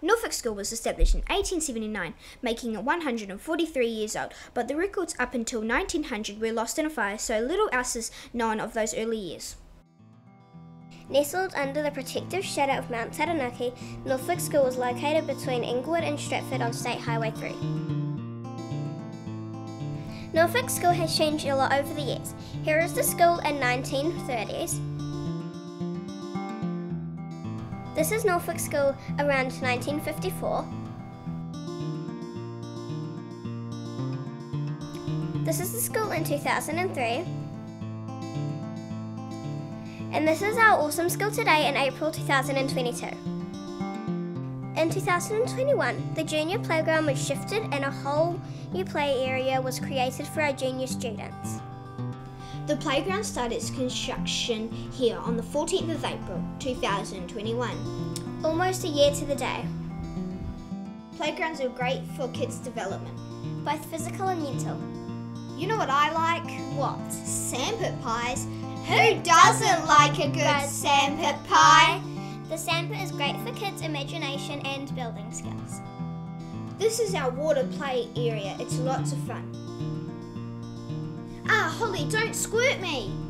Norfolk School was established in 1879, making it 143 years old, but the records up until 1900 were lost in a fire, so little else is known of those early years. Nestled under the protective shadow of Mount Taranaki, Norfolk School was located between Inglewood and Stratford on State Highway 3. Norfolk School has changed a lot over the years. Here is the school in 1930s. This is Norfolk School around 1954. This is the school in 2003. And this is our awesome school today in April 2022. In 2021, the junior playground was shifted and a whole new play area was created for our junior students. The playground started its construction here on the 14th of April 2021. Almost a year to the day, Playgrounds are great for kids' development. both physical and mental. You know what I like? What? Sandpit pies. Who doesn't like a good sandpit pie? The sandpit is great for kids' imagination and building skills. This is our water play area. It's lots of fun. Holly, don't squirt me.